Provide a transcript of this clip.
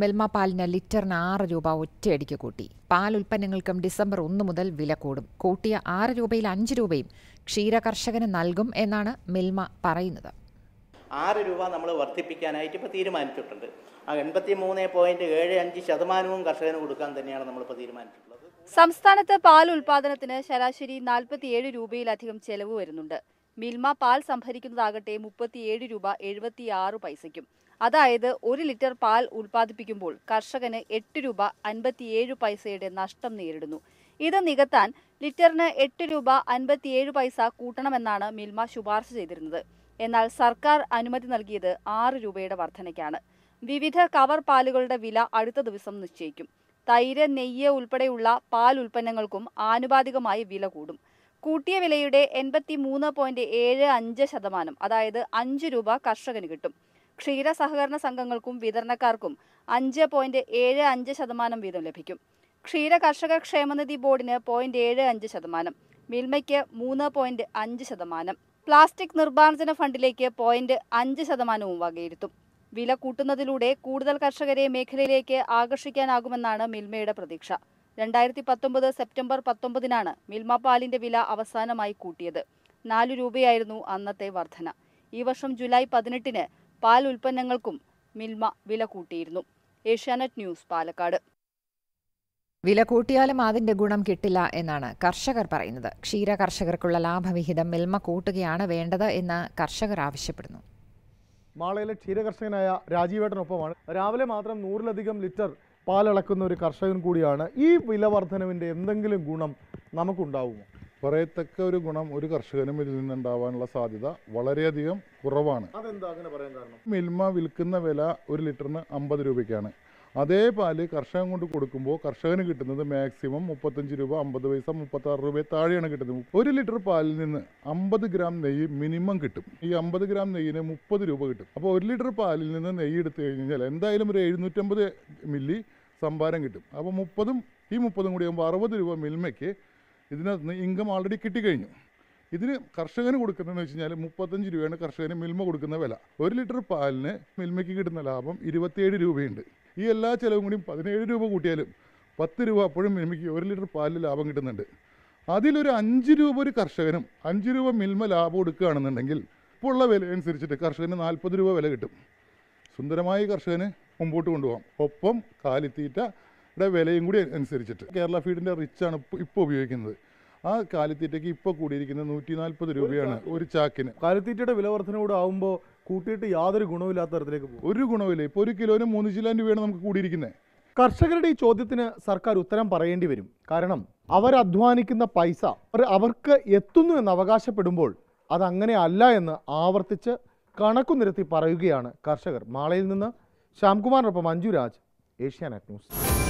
മിൽമ പാലിന് ലിറ്ററിന് ആറ് രൂപ ഒറ്റയടിക്ക് കൂട്ടി. പാൽ ഉൽപ്പന്നങ്ങൾക്കും ഡിസംബർ ഒന്ന് മുതൽ വില കൂടും. കൂട്ടിയ ആറ് രൂപയിൽ അഞ്ച് രൂപയും ക്ഷീര കർഷകന് നൽകും എന്നാണ് മിൽമ പറയുന്നത്. ആറ് രൂപ നമ്മൾ വർദ്ധിപ്പിക്കാനായിട്ട് ഇപ്പോൾ തീരുമാനിച്ചിട്ടുണ്ട്. ആ എൺപത്തി മൂന്ന് പോയിന്റ് ഏഴ് അഞ്ച് ശതമാനവും കർഷകന് കൊടുക്കാൻ തന്നെയാണ് നമ്മൾ നമ്മളിപ്പോൾ തീരുമാനിച്ചിട്ടുള്ളത്. സംസ്ഥാനത്ത് പാൽ ഉൽപാദനത്തിന് ശരാശരി നാൽപ്പത്തിയേഴ് രൂപയിലധികം ചെലവ് വരുന്നുണ്ട്. മിൽമ പാൽ സംഭരിക്കുന്നതാകട്ടെ മുപ്പത്തിയേഴ് രൂപ എഴുപത്തിയാറ് പൈസയ്ക്കും. അതായത് ഒരു ലിറ്റർ പാൽ ഉൽപ്പാദിപ്പിക്കുമ്പോൾ കർഷകന് എട്ട് രൂപ അൻപത്തിയേഴ് പൈസയുടെ നഷ്ടം നേരിടുന്നു. ഇത് നികത്താൻ ലിറ്ററിന് എട്ട് രൂപ അൻപത്തിയേഴ് പൈസ കൂട്ടണമെന്നാണ് മിൽമ ശുപാർശ ചെയ്തിരുന്നത്. എന്നാൽ സർക്കാർ അനുമതി നൽകിയത് ആറ് രൂപയുടെ വർധനയ്ക്കാണ്. വിവിധ കവർ പാലുകളുടെ വില അടുത്ത ദിവസം നിശ്ചയിക്കും. തൈര് നെയ്യ് ഉൾപ്പെടെയുള്ള പാൽ ഉൽപ്പന്നങ്ങൾക്കും ആനുപാതികമായി വില കൂടും. കൂട്ടിയ വിലയുടെ എൺപത്തി മൂന്ന് പോയിന്റ് ഏഴ് അഞ്ച് ശതമാനം അതായത് അഞ്ച് രൂപ കർഷകന് കിട്ടും. ക്ഷീര സഹകരണ സംഘങ്ങൾക്കും വിതരണക്കാർക്കും അഞ്ച് പോയിന്റ് ഏഴ് അഞ്ച് ശതമാനം വീതം ലഭിക്കും. ക്ഷീര കർഷക ക്ഷേമനിധി ബോർഡിന് പോയിന്റ് ഏഴ് അഞ്ച് ശതമാനം മിൽമയ്ക്ക് മൂന്ന് പോയിന്റ് അഞ്ച് ശതമാനം പ്ലാസ്റ്റിക് നിർമ്മാർജന ഫണ്ടിലേക്ക് പോയിന്റ് അഞ്ച് ശതമാനവും വകയിരുത്തും. വില കൂട്ടുന്നതിലൂടെ കൂടുതൽ കർഷകരെ മേഖലയിലേക്ക് ആകർഷിക്കാനാകുമെന്നാണ് മിൽമയുടെ പ്രതീക്ഷ. രണ്ടായിരത്തി പത്തൊമ്പത് സെപ്റ്റംബർ പത്തൊമ്പതിനാണ് മിൽമ പാലിന്റെ വില അവസാനമായി കൂട്ടിയത്. നാലു രൂപയായിരുന്നു അന്നത്തെ വർധന. ഈ വർഷം ജൂലൈ പതിനെട്ടിന് പാൽ ഉൽപ്പന്നങ്ങൾക്കും മിൽമ വില കൂട്ടിയിരുന്നു. ഏഷ്യാനെറ്റ് ന്യൂസ് പാലക്കാട്. വില കൂട്ടിയാലും അതിന്റെ ഗുണം കിട്ടില്ല എന്നാണ് കർഷകർ പറയുന്നത്. ക്ഷീര കർഷകർക്കുള്ള ലാഭവിഹിതം മിൽമ കൂട്ടുകയാണ് വേണ്ടത് എന്ന് കർഷകർ ആവശ്യപ്പെടുന്നു. മാളയിലെ ക്ഷീരകർഷകനായ രാജീവേട്ടനൊപ്പമാണ്. രാവിലെ മാത്രം നൂറിലധികം ലിറ്റർ പാലളക്കുന്ന ഒരു കർഷകൻ കൂടിയാണ് ഈ വില വർധനവിന്റെ എന്തെങ്കിലും ഗുണം നമുക്കുണ്ടാവുമോ? പറയത്തക്ക ഒരു ഗുണം ഒരു കർഷകനും ഇതിൽ നിന്നുണ്ടാവാനുള്ള സാധ്യത വളരെയധികം കുറവാണ്. അതെന്താ അങ്ങനെ പറയാൻ കാരണം? മിൽമ വിൽക്കുന്ന വില ഒരു ലിറ്ററിന് അമ്പത് രൂപയ്ക്കാണ്. അതേ പാൽ കർഷകൻ കൊണ്ട് കൊടുക്കുമ്പോൾ കർഷകന് കിട്ടുന്നത് മാക്സിമം മുപ്പത്തഞ്ച് രൂപ അമ്പത് പൈസ മുപ്പത്താറ് രൂപ താഴെയാണ് കിട്ടുന്നത്. ഒരു ലിറ്റർ പാലിൽ നിന്ന് അമ്പത് ഗ്രാം നെയ്യ് മിനിമം കിട്ടും. ഈ അമ്പത് ഗ്രാം നെയ്യിന് മുപ്പത് രൂപ കിട്ടും. അപ്പോൾ ഒരു ലിറ്റർ പാലിൽ നിന്ന് നെയ്യ് എടുത്തു കഴിഞ്ഞാൽ എന്തായാലും ഒരു എഴുന്നൂറ്റമ്പത് മില്ലി സംഭാരം കിട്ടും. അപ്പോൾ മുപ്പതും ഈ മുപ്പതും കൂടി ആകുമ്പോൾ അറുപത് രൂപ മിൽമയ്ക്ക് ഇതിനകത്ത് നിന്ന് ഇൻകം ആൾറെഡി കിട്ടിക്കഴിഞ്ഞു. ഇതിന് കർഷകന് കൊടുക്കുന്നതെന്ന് വെച്ച് കഴിഞ്ഞാൽ മുപ്പത്തഞ്ച് രൂപയാണ് കർഷകന് മിൽമ കൊടുക്കുന്ന വില. ഒരു ലിറ്റർ പാലിന് മിൽമയ്ക്ക് കിട്ടുന്ന ലാഭം ഇരുപത്തിയേഴ് രൂപയുണ്ട്. ഈ എല്ലാ ചിലവും കൂടി പതിനേഴ് രൂപ കൂട്ടിയാലും പത്ത് രൂപ അപ്പോഴും മിൽമയ്ക്ക് ഒരു ലിറ്റർ പാലിൽ ലാഭം കിട്ടുന്നുണ്ട്. അതിലൊരു അഞ്ച് രൂപ ഒരു കർഷകനും അഞ്ച് രൂപ മിൽമ ലാഭം കൊടുക്കുകയാണെന്നുണ്ടെങ്കിൽ ഇപ്പോൾ ഉള്ള വില അനുസരിച്ചിട്ട് കർഷകന് നാൽപ്പത് രൂപ വില കിട്ടും. സുന്ദരമായി കർഷകന് മുമ്പോട്ട് കൊണ്ടുപോകാം. ഒപ്പം കാലിത്തീറ്റയുടെ വിലയും കൂടി അനുസരിച്ചിട്ട്. കേരള ഫീഡിന്റെ റിച്ചാണ് ഇപ്പോൾ ഇപ്പോൾ ഉപയോഗിക്കുന്നത്. ആ കാലിത്തീറ്റയ്ക്ക് ഇപ്പോൾ കൂടിയിരിക്കുന്നത് നൂറ്റി നാൽപ്പത് രൂപയാണ് ഒരു ചാക്കിന്. കാലിത്തീറ്റയുടെ വില വർധനയോട് ആവുമ്പോൾ കൂട്ടിയിട്ട് യാതൊരു ഗുണമില്ലാത്ത തരത്തിലേക്ക് പോകും. ഒരു ഗുണമില്ല ഇപ്പോൾ ഒരു കിലോന് മൂന്ന് ചില്ലാൻ രൂപയാണ് നമുക്ക് കൂടിയിരിക്കുന്നത്. കർഷകരുടെ ഈ ചോദ്യത്തിന് സർക്കാർ ഉത്തരം പറയേണ്ടി വരും. കാരണം അവർ അധ്വാനിക്കുന്ന പൈസ അവർക്ക് എത്തുന്നു എന്ന് അവകാശപ്പെടുമ്പോൾ അതങ്ങനെ അല്ല എന്ന് ആവർത്തിച്ച് കണക്കു നിരത്തി പറയുകയാണ് കർഷകർ. മാളയിൽ നിന്ന് ശ്യാംകുമാറിനൊപ്പം മഞ്ജുരാജ് ഏഷ്യാനെറ്റ് ന്യൂസ്